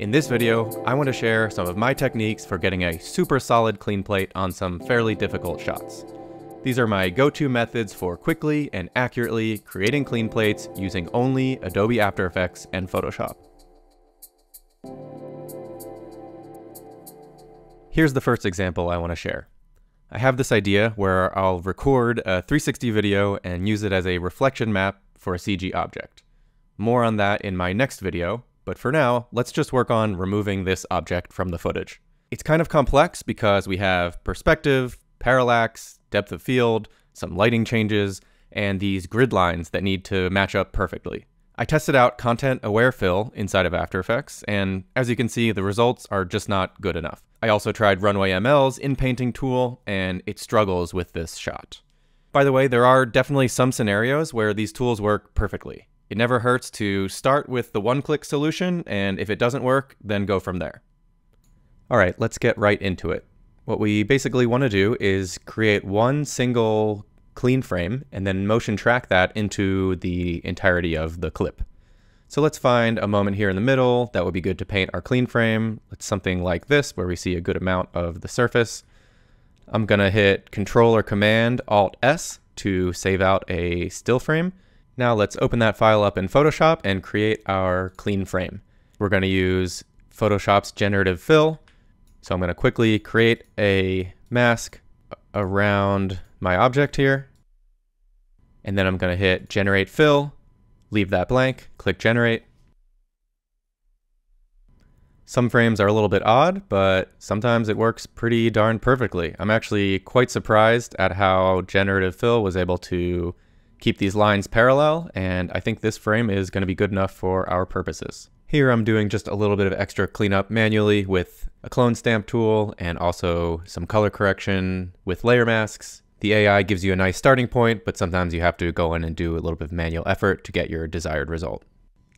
In this video, I want to share some of my techniques for getting a super solid clean plate on some fairly difficult shots. These are my go-to methods for quickly and accurately creating clean plates using only Adobe After Effects and Photoshop. Here's the first example I want to share. I have this idea where I'll record a 360 video and use it as a reflection map for a CG object. More on that in my next video, but for now, let's just work on removing this object from the footage. It's kind of complex because we have perspective, parallax, depth of field, some lighting changes, and these grid lines that need to match up perfectly. I tested out content aware fill inside of After Effects, and as you can see, the results are just not good enough. I also tried Runway ML's in-painting tool, and it struggles with this shot. By the way, there are definitely some scenarios where these tools work perfectly. It never hurts to start with the one-click solution, and if it doesn't work, then go from there. All right, let's get right into it. What we basically want to do is create one single clean frame and then motion track that into the entirety of the clip. So let's find a moment here in the middle that would be good to paint our clean frame. It's something like this where we see a good amount of the surface. I'm gonna hit Control or Command Alt S to save out a still frame now let's open that file up in Photoshop and create our clean frame. We're going to use Photoshop's generative fill. So I'm going to quickly create a mask around my object here. And then I'm going to hit generate fill, leave that blank, click generate. Some frames are a little bit odd, but sometimes it works pretty darn perfectly. I'm actually quite surprised at how generative fill was able to keep these lines parallel, and I think this frame is going to be good enough for our purposes. Here I'm doing just a little bit of extra cleanup manually with a clone stamp tool and also some color correction with layer masks. The AI gives you a nice starting point, but sometimes you have to go in and do a little bit of manual effort to get your desired result.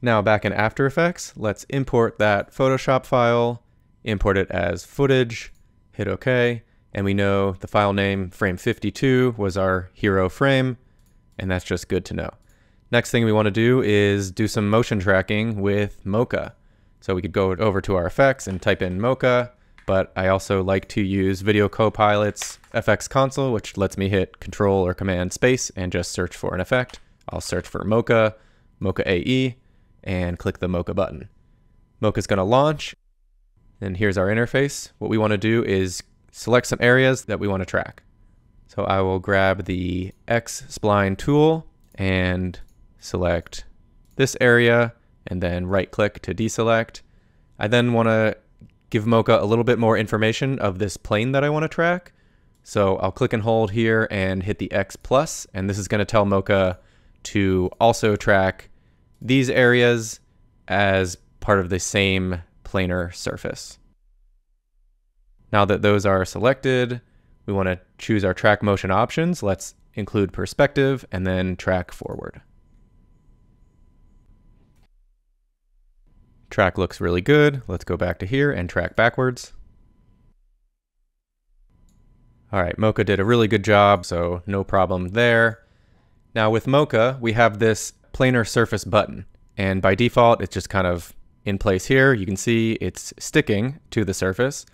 Now back in After Effects, let's import that Photoshop file, import it as footage, hit OK, and we know the file name frame52 was our hero frame, and that's just good to know. Next thing we want to do is do some motion tracking with Mocha. So we could go over to our effects and type in Mocha, but I also like to use Video Copilot's FX console, which lets me hit Control or Command Space and just search for an effect. I'll search for Mocha, Mocha AE, and click the Mocha button. Mocha's going to launch, and here's our interface. What we want to do is select some areas that we want to track. So I will grab the X spline tool and select this area and then right click to deselect. I then want to give Mocha a little bit more information of this plane that I want to track. So I'll click and hold here and hit the X plus, and this is going to tell Mocha to also track these areas as part of the same planar surface. Now that those are selected, we want to choose our track motion options. Let's include perspective and then track forward. Track looks really good. Let's go back to here and track backwards. All right, Mocha did a really good job, so no problem there. Now with Mocha, we have this planar surface button, and by default, it's just kind of in place here. You can see it's sticking to the surface,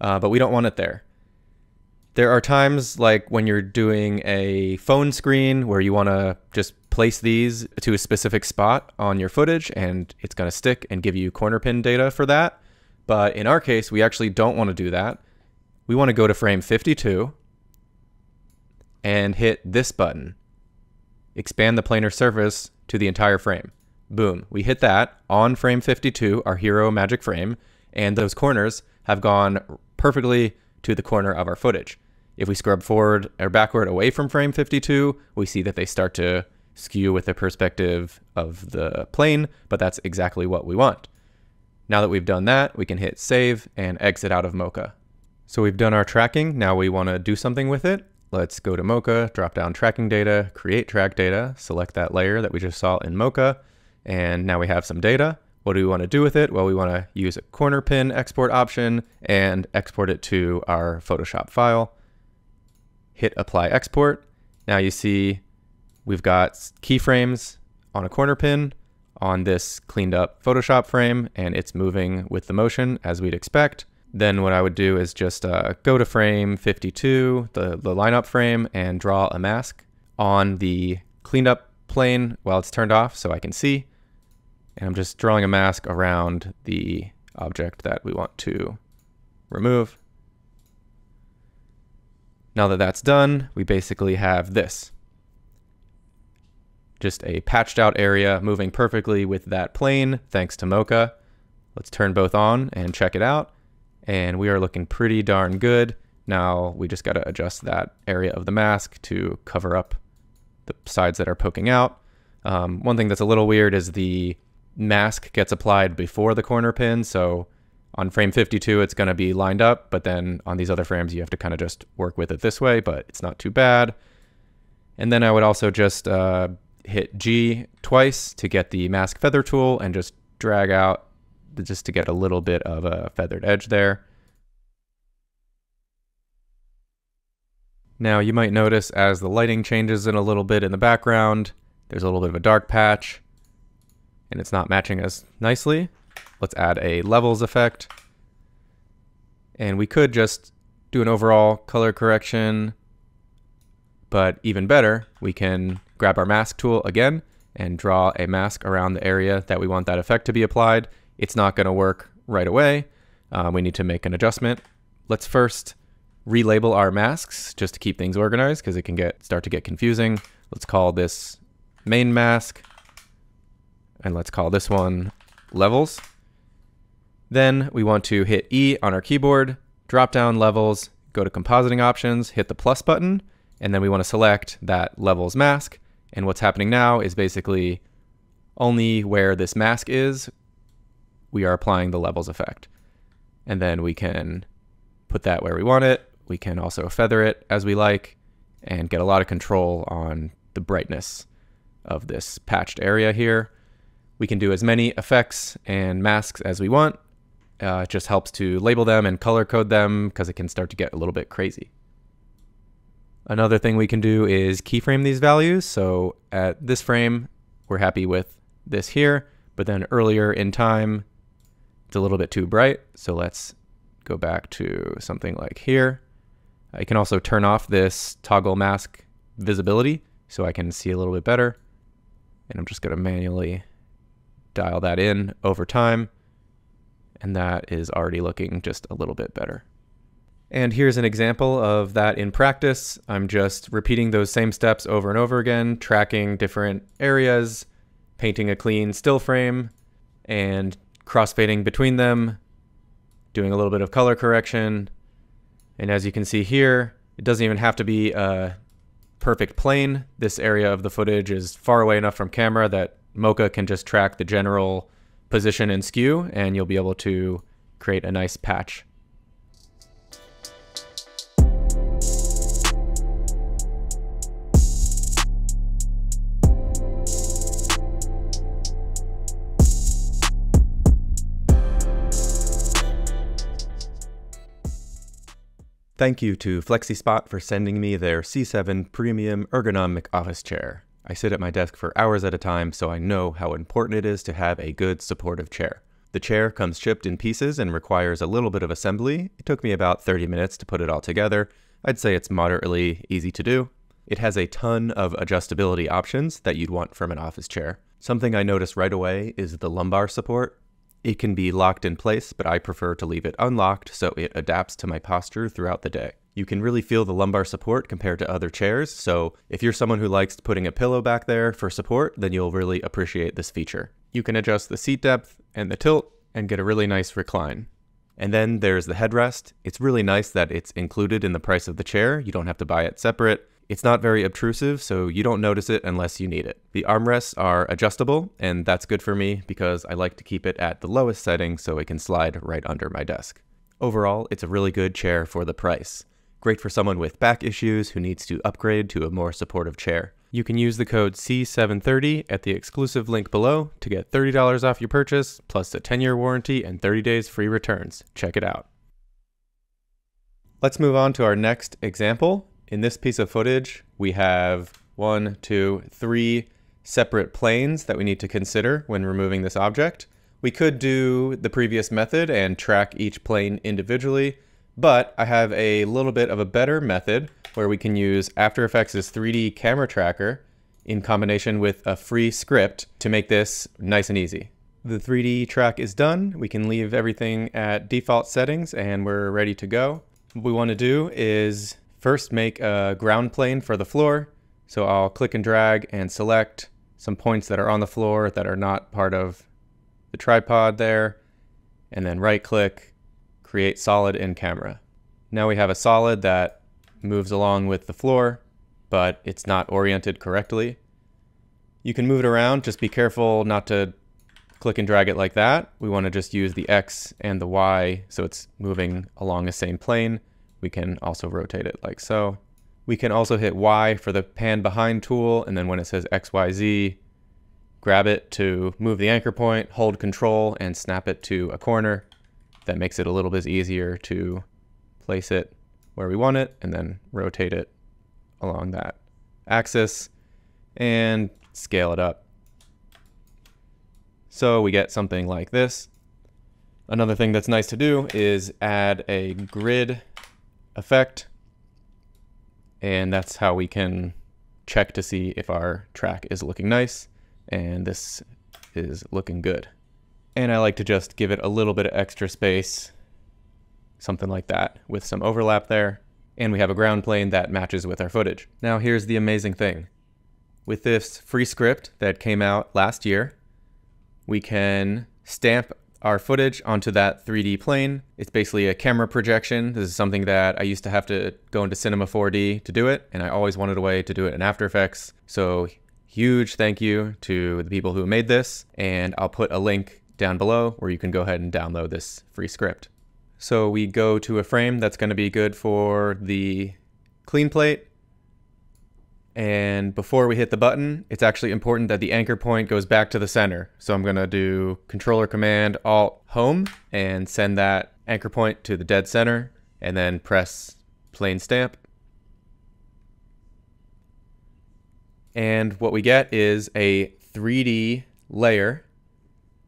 uh, but we don't want it there. There are times like when you're doing a phone screen where you want to just place these to a specific spot on your footage and it's going to stick and give you corner pin data for that. But in our case, we actually don't want to do that. We want to go to frame 52 and hit this button. Expand the planar surface to the entire frame. Boom, we hit that on frame 52, our hero magic frame, and those corners have gone perfectly to the corner of our footage. If we scrub forward or backward away from frame 52, we see that they start to skew with the perspective of the plane, but that's exactly what we want. Now that we've done that, we can hit save and exit out of Mocha. So we've done our tracking, now we want to do something with it. Let's go to Mocha, drop down tracking data, create track data, select that layer that we just saw in Mocha, and now we have some data. What do we want to do with it? Well, we want to use a corner pin export option and export it to our Photoshop file hit apply export. Now you see we've got keyframes on a corner pin, on this cleaned up Photoshop frame and it's moving with the motion as we'd expect. Then what I would do is just uh, go to frame 52, the, the lineup frame, and draw a mask on the cleaned up plane while it's turned off so I can see. And I'm just drawing a mask around the object that we want to remove. Now that that's done, we basically have this. Just a patched out area moving perfectly with that plane, thanks to Mocha. Let's turn both on and check it out. And we are looking pretty darn good. Now we just got to adjust that area of the mask to cover up the sides that are poking out. Um, one thing that's a little weird is the mask gets applied before the corner pin. So on frame 52, it's going to be lined up, but then on these other frames, you have to kind of just work with it this way, but it's not too bad. And then I would also just uh, hit G twice to get the mask feather tool and just drag out just to get a little bit of a feathered edge there. Now you might notice as the lighting changes in a little bit in the background, there's a little bit of a dark patch and it's not matching as nicely. Let's add a levels effect. And we could just do an overall color correction, but even better, we can grab our mask tool again and draw a mask around the area that we want that effect to be applied. It's not gonna work right away. Um, we need to make an adjustment. Let's first relabel our masks just to keep things organized because it can get start to get confusing. Let's call this main mask and let's call this one levels. Then we want to hit E on our keyboard, drop down levels, go to compositing options, hit the plus button, and then we want to select that levels mask. And what's happening now is basically only where this mask is, we are applying the levels effect. And then we can put that where we want it. We can also feather it as we like and get a lot of control on the brightness of this patched area here. We can do as many effects and masks as we want. Uh, it just helps to label them and color code them because it can start to get a little bit crazy. Another thing we can do is keyframe these values. So at this frame, we're happy with this here, but then earlier in time, it's a little bit too bright. So let's go back to something like here. I can also turn off this toggle mask visibility so I can see a little bit better. And I'm just going to manually dial that in over time. And that is already looking just a little bit better. And here's an example of that in practice. I'm just repeating those same steps over and over again, tracking different areas, painting a clean still frame, and crossfading between them, doing a little bit of color correction. And as you can see here, it doesn't even have to be a perfect plane. This area of the footage is far away enough from camera that Mocha can just track the general position and skew, and you'll be able to create a nice patch. Thank you to FlexiSpot for sending me their C7 Premium Ergonomic Office Chair. I sit at my desk for hours at a time, so I know how important it is to have a good supportive chair. The chair comes shipped in pieces and requires a little bit of assembly. It took me about 30 minutes to put it all together. I'd say it's moderately easy to do. It has a ton of adjustability options that you'd want from an office chair. Something I noticed right away is the lumbar support. It can be locked in place, but I prefer to leave it unlocked so it adapts to my posture throughout the day. You can really feel the lumbar support compared to other chairs, so if you're someone who likes putting a pillow back there for support, then you'll really appreciate this feature. You can adjust the seat depth and the tilt and get a really nice recline. And then there's the headrest. It's really nice that it's included in the price of the chair. You don't have to buy it separate. It's not very obtrusive, so you don't notice it unless you need it. The armrests are adjustable, and that's good for me because I like to keep it at the lowest setting so it can slide right under my desk. Overall, it's a really good chair for the price. Great for someone with back issues who needs to upgrade to a more supportive chair. You can use the code C730 at the exclusive link below to get $30 off your purchase, plus a 10 year warranty and 30 days free returns. Check it out. Let's move on to our next example. In this piece of footage, we have one, two, three separate planes that we need to consider when removing this object. We could do the previous method and track each plane individually, but I have a little bit of a better method where we can use After Effects' 3D camera tracker in combination with a free script to make this nice and easy. The 3D track is done. We can leave everything at default settings and we're ready to go. What we want to do is first make a ground plane for the floor. So I'll click and drag and select some points that are on the floor that are not part of the tripod there, and then right click, create solid in camera. Now we have a solid that moves along with the floor, but it's not oriented correctly. You can move it around, just be careful not to click and drag it like that. We want to just use the X and the Y so it's moving along the same plane. We can also rotate it like so. We can also hit Y for the pan behind tool, and then when it says XYZ, grab it to move the anchor point, hold control, and snap it to a corner. That makes it a little bit easier to place it where we want it, and then rotate it along that axis, and scale it up. So we get something like this. Another thing that's nice to do is add a grid effect and that's how we can check to see if our track is looking nice and this is looking good. And I like to just give it a little bit of extra space, something like that, with some overlap there. And we have a ground plane that matches with our footage. Now here's the amazing thing. With this free script that came out last year, we can stamp our footage onto that 3D plane. It's basically a camera projection. This is something that I used to have to go into Cinema 4D to do it, and I always wanted a way to do it in After Effects. So huge thank you to the people who made this, and I'll put a link down below where you can go ahead and download this free script. So we go to a frame that's going to be good for the clean plate, and before we hit the button, it's actually important that the anchor point goes back to the center. So I'm going to do controller command alt home and send that anchor point to the dead center and then press plane stamp. And what we get is a 3D layer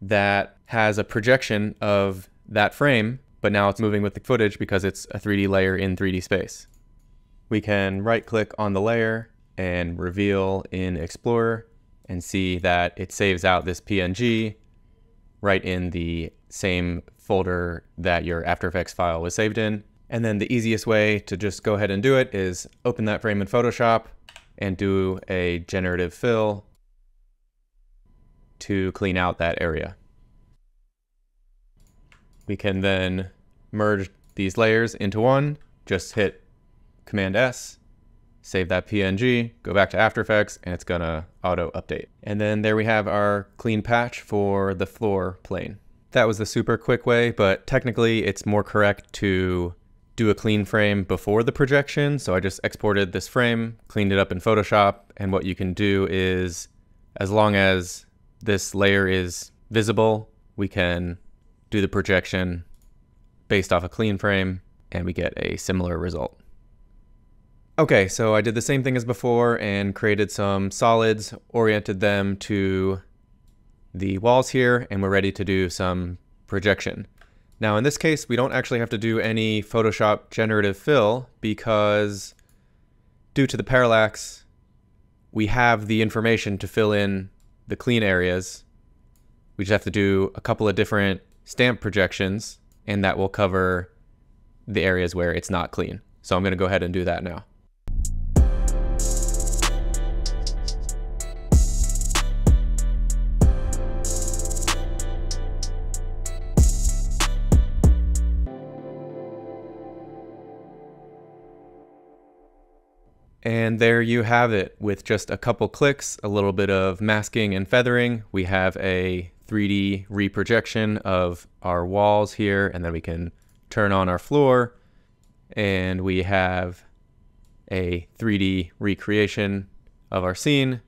that has a projection of that frame, but now it's moving with the footage because it's a 3D layer in 3D space. We can right click on the layer and reveal in Explorer and see that it saves out this PNG right in the same folder that your After Effects file was saved in. And then the easiest way to just go ahead and do it is open that frame in Photoshop and do a generative fill to clean out that area. We can then merge these layers into one, just hit Command S save that PNG, go back to After Effects, and it's gonna auto update. And then there we have our clean patch for the floor plane. That was the super quick way, but technically it's more correct to do a clean frame before the projection. So I just exported this frame, cleaned it up in Photoshop, and what you can do is, as long as this layer is visible, we can do the projection based off a clean frame, and we get a similar result. Okay, so I did the same thing as before and created some solids, oriented them to the walls here, and we're ready to do some projection. Now in this case, we don't actually have to do any Photoshop generative fill because due to the parallax, we have the information to fill in the clean areas. We just have to do a couple of different stamp projections and that will cover the areas where it's not clean. So I'm gonna go ahead and do that now. And there you have it. With just a couple clicks, a little bit of masking and feathering, we have a 3D reprojection of our walls here, and then we can turn on our floor, and we have a 3D recreation of our scene,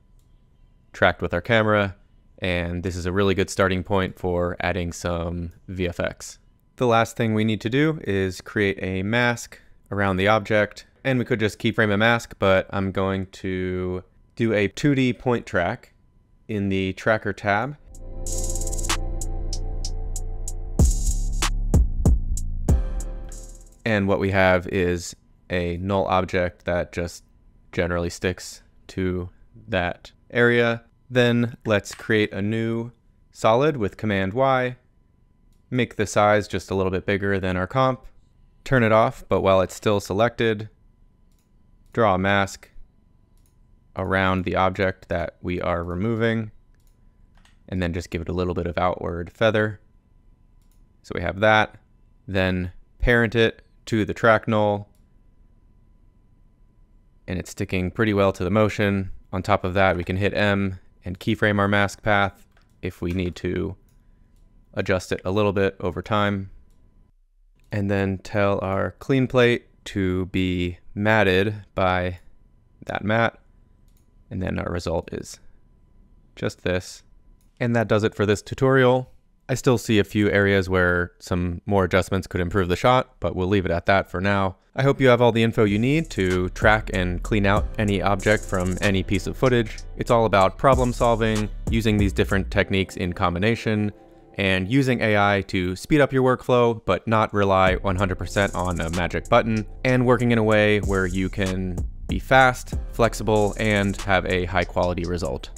tracked with our camera, and this is a really good starting point for adding some VFX. The last thing we need to do is create a mask around the object and we could just keyframe a mask, but I'm going to do a 2D point track in the tracker tab. And what we have is a null object that just generally sticks to that area. Then let's create a new solid with Command Y, make the size just a little bit bigger than our comp, turn it off, but while it's still selected, draw a mask around the object that we are removing, and then just give it a little bit of outward feather. So we have that, then parent it to the track null, and it's sticking pretty well to the motion. On top of that, we can hit M and keyframe our mask path if we need to adjust it a little bit over time. And then tell our clean plate to be matted by that matte. And then our result is just this. And that does it for this tutorial. I still see a few areas where some more adjustments could improve the shot, but we'll leave it at that for now. I hope you have all the info you need to track and clean out any object from any piece of footage. It's all about problem solving, using these different techniques in combination, and using AI to speed up your workflow, but not rely 100% on a magic button, and working in a way where you can be fast, flexible, and have a high quality result.